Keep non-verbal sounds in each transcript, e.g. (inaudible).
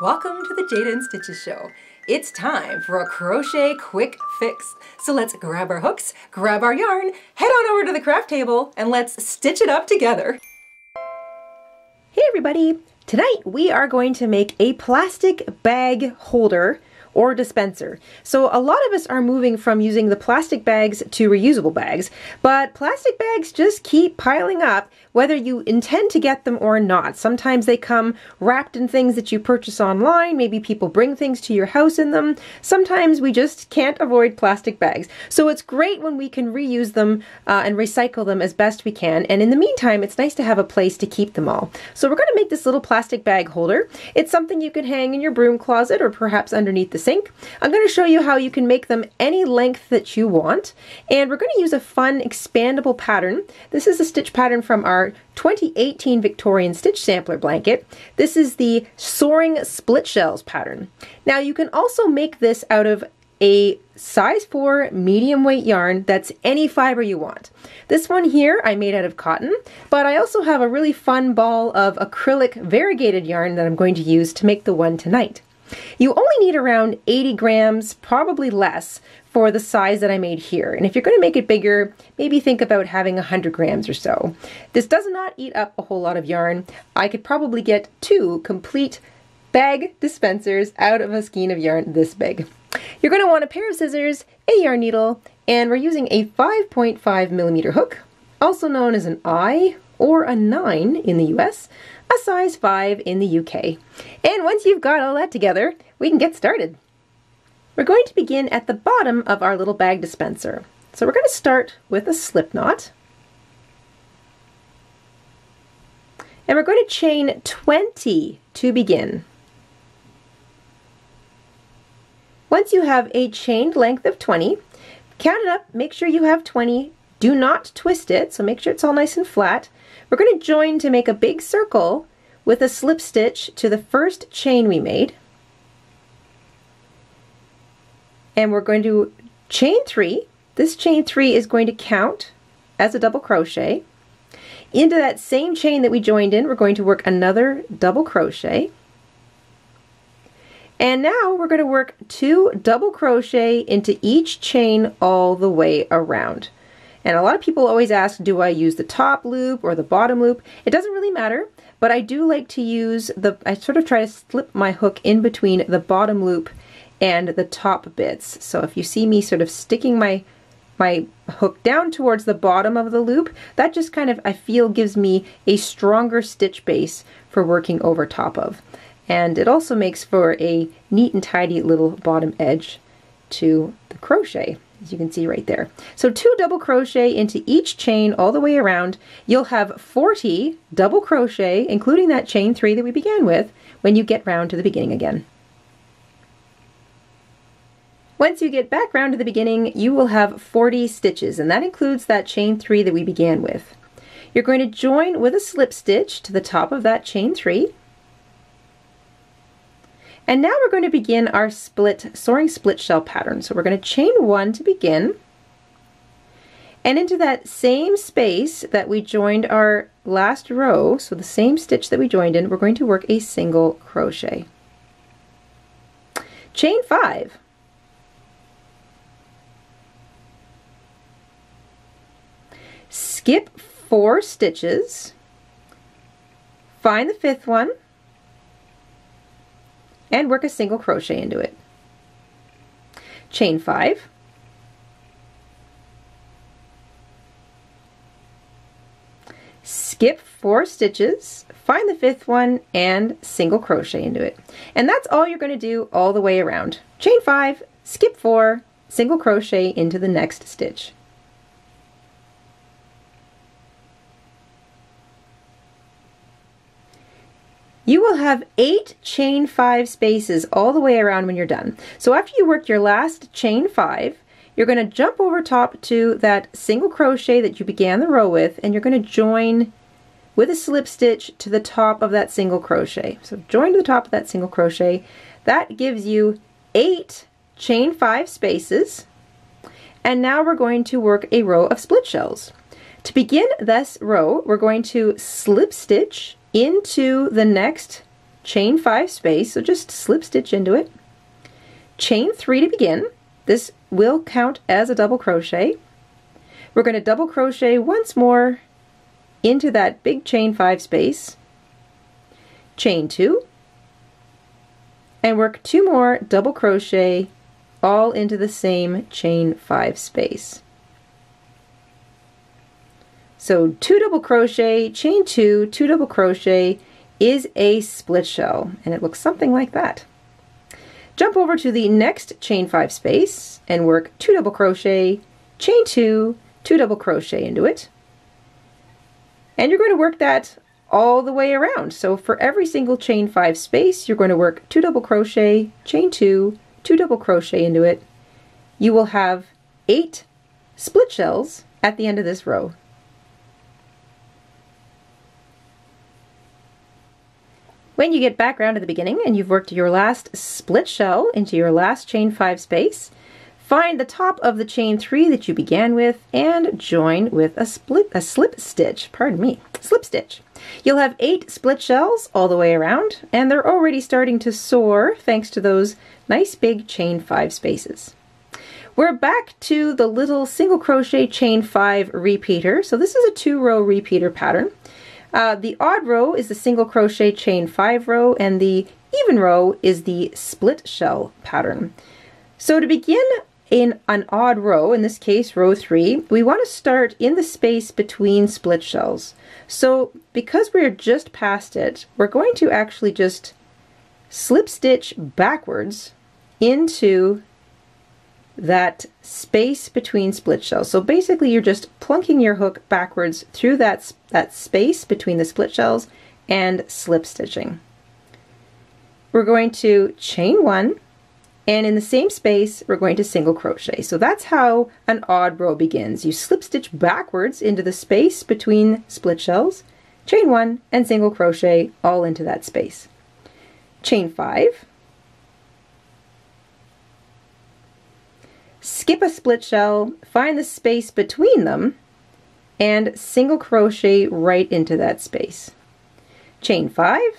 welcome to the Jayda InStitches show. It's time for a crochet quick fix. So let's grab our hooks, grab our yarn, head on over to the craft table, and let's stitch it up together. Hey everybody! Tonight we are going to make a plastic bag holder or dispenser. So a lot of us are moving from using the plastic bags to reusable bags, but plastic bags just keep piling up whether you intend to get them or not. Sometimes they come wrapped in things that you purchase online, maybe people bring things to your house in them. Sometimes we just can't avoid plastic bags. So it's great when we can reuse them uh, and recycle them as best we can, and in the meantime it's nice to have a place to keep them all. So we're going to make this little plastic bag holder. It's something you can hang in your broom closet or perhaps underneath the sink. I'm going to show you how you can make them any length that you want. And we're going to use a fun expandable pattern. This is a stitch pattern from our 2018 Victorian Stitch Sampler blanket. This is the Soaring Split Shells pattern. Now you can also make this out of a size 4 medium weight yarn that's any fiber you want. This one here I made out of cotton, but I also have a really fun ball of acrylic variegated yarn that I'm going to use to make the one tonight. You only need around 80 grams, probably less, for the size that I made here. And if you're going to make it bigger, maybe think about having 100 grams or so. This does not eat up a whole lot of yarn. I could probably get two complete bag dispensers out of a skein of yarn this big. You're going to want a pair of scissors, a yarn needle, and we're using a 5.5 millimeter hook, also known as an I or a 9 in the US, a size 5 in the UK. And once you've got all that together, we can get started. We're going to begin at the bottom of our little bag dispenser. So we're going to start with a slip knot. And we're going to chain 20 to begin. Once you have a chained length of 20, count it up, make sure you have 20. Do not twist it, so make sure it's all nice and flat. We're going to join to make a big circle with a slip stitch to the first chain we made. And we're going to chain three. This chain three is going to count as a double crochet. Into that same chain that we joined in, we're going to work another double crochet. And now we're going to work two double crochet into each chain all the way around. And a lot of people always ask, do I use the top loop or the bottom loop? It doesn't really matter, but I do like to use the, I sort of try to slip my hook in between the bottom loop and the top bits. So if you see me sort of sticking my my hook down towards the bottom of the loop, that just kind of, I feel, gives me a stronger stitch base for working over top of. And it also makes for a neat and tidy little bottom edge to the crochet as you can see right there. So two double crochet into each chain all the way around. You'll have 40 double crochet, including that chain three that we began with, when you get round to the beginning again. Once you get back round to the beginning, you will have 40 stitches, and that includes that chain three that we began with. You're going to join with a slip stitch to the top of that chain three, and now we're going to begin our split, soaring split shell pattern. So we're going to chain one to begin. And into that same space that we joined our last row, so the same stitch that we joined in, we're going to work a single crochet. Chain five. Skip four stitches. Find the fifth one and work a single crochet into it. Chain five, skip four stitches, find the fifth one, and single crochet into it. And that's all you're going to do all the way around. Chain five, skip four, single crochet into the next stitch. You will have eight chain five spaces all the way around when you're done. So after you work your last chain five, you're going to jump over top to that single crochet that you began the row with and you're going to join with a slip stitch to the top of that single crochet. So join to the top of that single crochet. That gives you eight chain five spaces. And now we're going to work a row of split shells. To begin this row, we're going to slip stitch into the next chain five space, so just slip stitch into it, chain three to begin. This will count as a double crochet. We're going to double crochet once more into that big chain five space, chain two, and work two more double crochet all into the same chain five space. So two double crochet, chain two, two double crochet is a split shell and it looks something like that. Jump over to the next chain five space and work two double crochet, chain two, two double crochet into it. And you're going to work that all the way around. So for every single chain five space, you're going to work two double crochet, chain two, two double crochet into it. You will have eight split shells at the end of this row. When you get back around to the beginning and you've worked your last split shell into your last chain five space, find the top of the chain three that you began with and join with a split a slip stitch, pardon me, slip stitch. You'll have eight split shells all the way around and they're already starting to soar thanks to those nice big chain five spaces. We're back to the little single crochet chain five repeater. So this is a two row repeater pattern. Uh, the odd row is the single crochet chain 5 row and the even row is the split shell pattern. So to begin in an odd row, in this case row 3, we want to start in the space between split shells. So because we're just past it, we're going to actually just slip stitch backwards into that space between split shells. So basically you're just plunking your hook backwards through that, that space between the split shells and slip stitching. We're going to chain one and in the same space we're going to single crochet. So that's how an odd row begins. You slip stitch backwards into the space between split shells, chain one and single crochet all into that space. Chain five, skip a split shell, find the space between them, and single crochet right into that space. Chain five,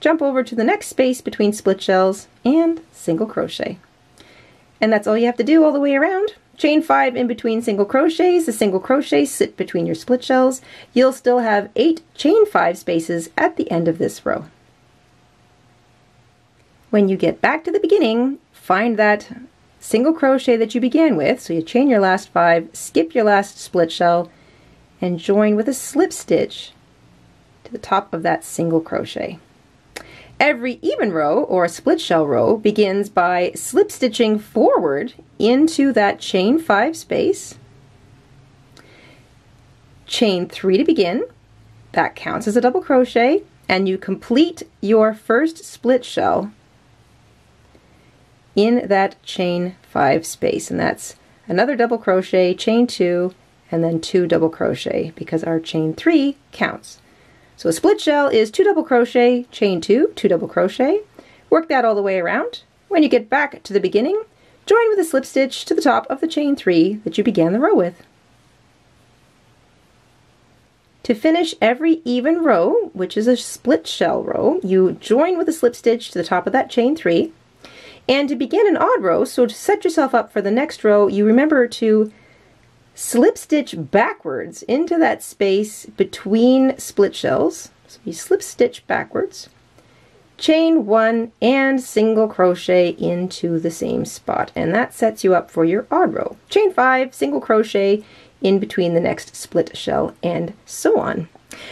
jump over to the next space between split shells and single crochet. And that's all you have to do all the way around. Chain five in between single crochets, the single crochets sit between your split shells. You'll still have eight chain five spaces at the end of this row. When you get back to the beginning, find that single crochet that you began with, so you chain your last five, skip your last split shell, and join with a slip stitch to the top of that single crochet. Every even row or split shell row begins by slip stitching forward into that chain five space, chain three to begin, that counts as a double crochet, and you complete your first split shell in that chain five space, and that's another double crochet, chain two, and then two double crochet because our chain three counts. So a split shell is two double crochet, chain two, two double crochet. Work that all the way around. When you get back to the beginning, join with a slip stitch to the top of the chain three that you began the row with. To finish every even row, which is a split shell row, you join with a slip stitch to the top of that chain three. And to begin an odd row, so to set yourself up for the next row, you remember to slip stitch backwards into that space between split shells. So you slip stitch backwards, chain one and single crochet into the same spot and that sets you up for your odd row. Chain five, single crochet in between the next split shell and so on.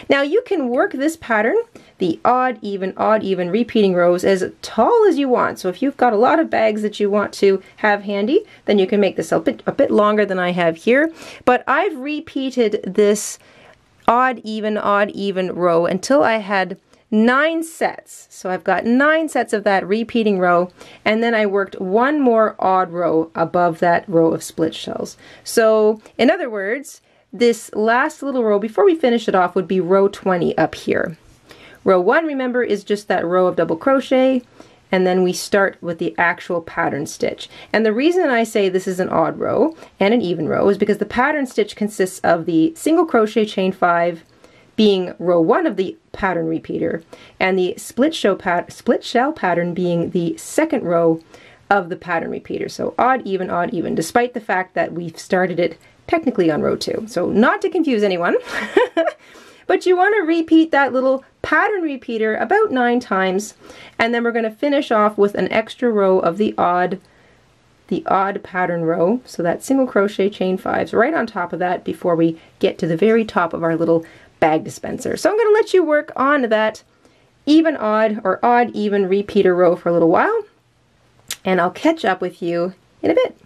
Now you can work this pattern, the odd, even, odd, even repeating rows as tall as you want. So if you've got a lot of bags that you want to have handy, then you can make this a bit, a bit longer than I have here. But I've repeated this odd, even, odd, even row until I had nine sets. So I've got nine sets of that repeating row, and then I worked one more odd row above that row of split shells. So in other words, this last little row, before we finish it off, would be row 20 up here. Row 1, remember, is just that row of double crochet. and then we start with the actual pattern stitch. And the reason I say this is an odd row and an even row is because the pattern stitch consists of the single crochet chain 5 being row 1 of the pattern repeater and the split, split shell pattern being the second row of the pattern repeater. So odd, even, odd, even, despite the fact that we've started it technically on row 2. So not to confuse anyone. (laughs) But you want to repeat that little pattern repeater about nine times, and then we're going to finish off with an extra row of the odd the odd pattern row, so that single crochet chain fives right on top of that before we get to the very top of our little bag dispenser. So I'm going to let you work on that even odd or odd even repeater row for a little while, and I'll catch up with you in a bit.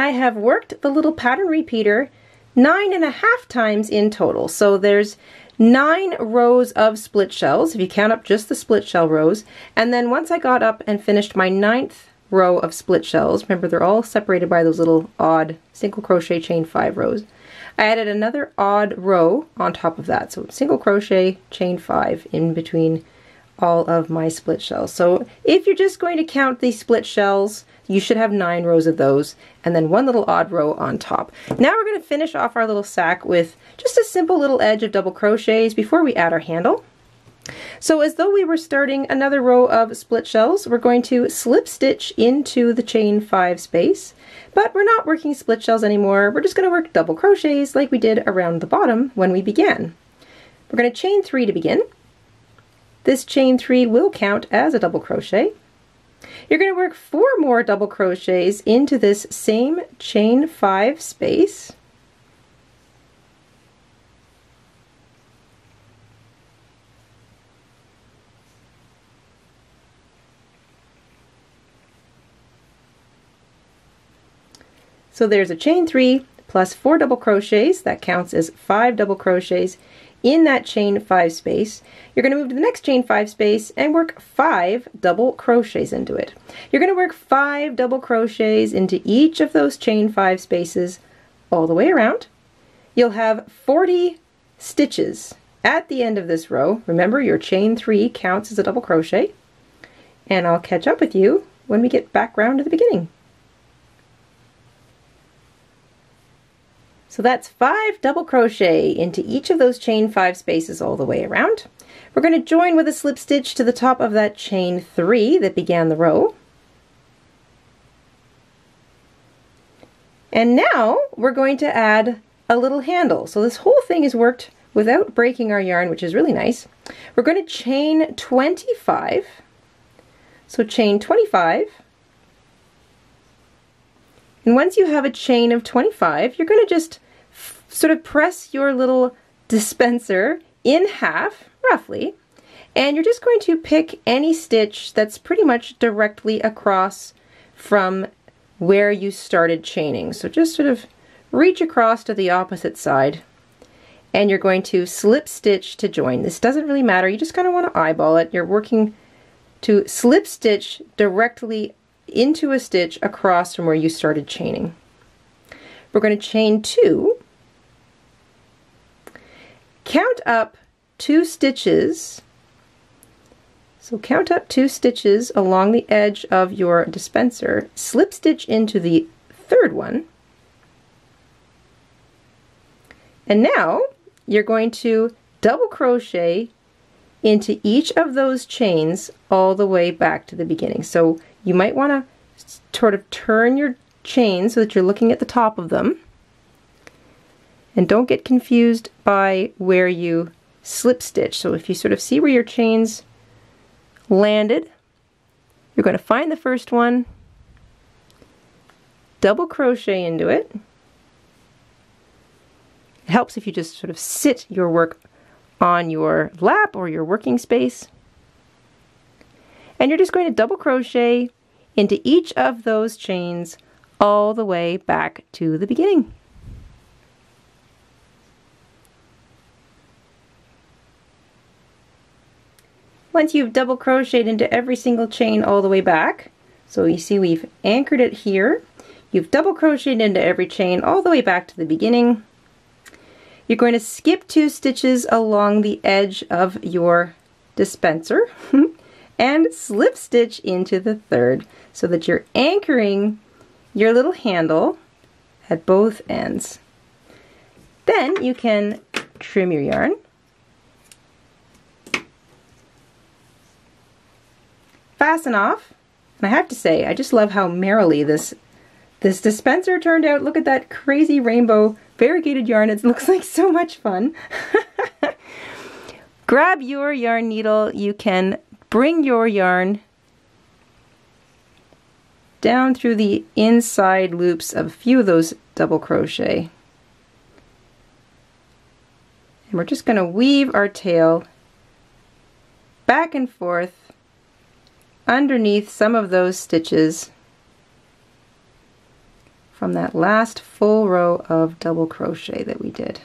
I have worked the little pattern repeater nine and a half times in total. So there's nine rows of split shells, if you count up just the split shell rows. And then once I got up and finished my ninth row of split shells, remember they're all separated by those little odd single crochet chain five rows, I added another odd row on top of that. So single crochet chain five in between all of my split shells. So if you're just going to count the split shells, you should have nine rows of those and then one little odd row on top. Now we're going to finish off our little sack with just a simple little edge of double crochets before we add our handle. So as though we were starting another row of split shells, we're going to slip stitch into the chain five space, but we're not working split shells anymore. We're just going to work double crochets like we did around the bottom when we began. We're going to chain three to begin. This chain three will count as a double crochet. You're going to work four more double crochets into this same chain five space. So there's a chain three plus four double crochets, that counts as five double crochets in that chain five space, you're going to move to the next chain five space and work five double crochets into it. You're going to work five double crochets into each of those chain five spaces all the way around. You'll have 40 stitches at the end of this row. Remember your chain three counts as a double crochet. And I'll catch up with you when we get back round to the beginning. So that's five double crochet into each of those chain five spaces all the way around. We're going to join with a slip stitch to the top of that chain three that began the row. And now we're going to add a little handle. So this whole thing is worked without breaking our yarn, which is really nice. We're going to chain 25. So chain 25. And once you have a chain of 25, you're going to just sort of press your little dispenser in half, roughly, and you're just going to pick any stitch that's pretty much directly across from where you started chaining. So just sort of reach across to the opposite side and you're going to slip stitch to join. This doesn't really matter, you just kind of want to eyeball it. You're working to slip stitch directly into a stitch across from where you started chaining. We're going to chain two, count up two stitches. So count up two stitches along the edge of your dispenser, slip stitch into the third one, and now you're going to double crochet into each of those chains all the way back to the beginning. So you might want to sort of turn your chain so that you're looking at the top of them. And don't get confused by where you slip stitch. So if you sort of see where your chains landed, you're going to find the first one, double crochet into it. It helps if you just sort of sit your work on your lap or your working space. And you're just going to double crochet into each of those chains all the way back to the beginning. Once you've double crocheted into every single chain all the way back, so you see we've anchored it here, you've double crocheted into every chain all the way back to the beginning, you're going to skip two stitches along the edge of your dispenser (laughs) and slip stitch into the third so that you're anchoring your little handle at both ends. Then you can trim your yarn. Fasten off. And I have to say, I just love how merrily this this dispenser turned out. Look at that crazy rainbow variegated yarn. It looks (laughs) like so much fun. (laughs) Grab your yarn needle. You can bring your yarn down through the inside loops of a few of those double crochet. And we're just going to weave our tail back and forth underneath some of those stitches from that last full row of double crochet that we did.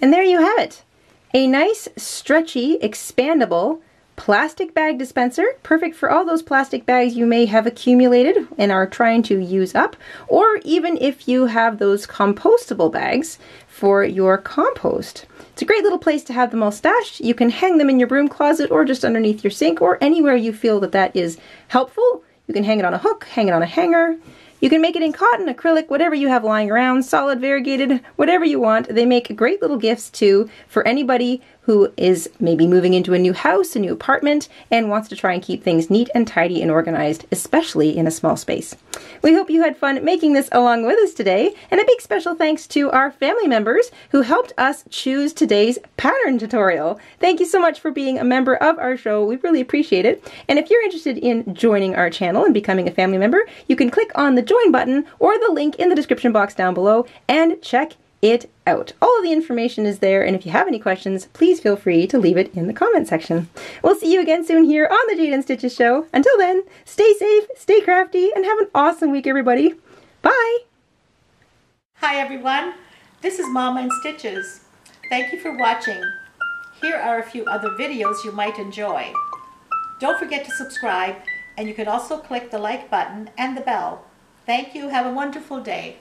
And there you have it. A nice, stretchy, expandable plastic bag dispenser, perfect for all those plastic bags you may have accumulated and are trying to use up, or even if you have those compostable bags for your compost. It's a great little place to have them all stashed. You can hang them in your broom closet or just underneath your sink or anywhere you feel that that is helpful. You can hang it on a hook, hang it on a hanger. You can make it in cotton, acrylic, whatever you have lying around, solid, variegated, whatever you want. They make great little gifts too for anybody who is maybe moving into a new house, a new apartment, and wants to try and keep things neat and tidy and organized, especially in a small space. We hope you had fun making this along with us today, and a big special thanks to our family members who helped us choose today's pattern tutorial. Thank you so much for being a member of our show. We really appreciate it. And if you're interested in joining our channel and becoming a family member, you can click on the join button or the link in the description box down below and check it out. All of the information is there, and if you have any questions, please feel free to leave it in the comment section. We'll see you again soon here on the Jayda InStitches show. Until then, stay safe, stay crafty, and have an awesome week, everybody. Bye! Hi everyone, this is Mama InStitches. Thank you for watching. Here are a few other videos you might enjoy. Don't forget to subscribe, and you can also click the like button and the bell. Thank you. Have a wonderful day.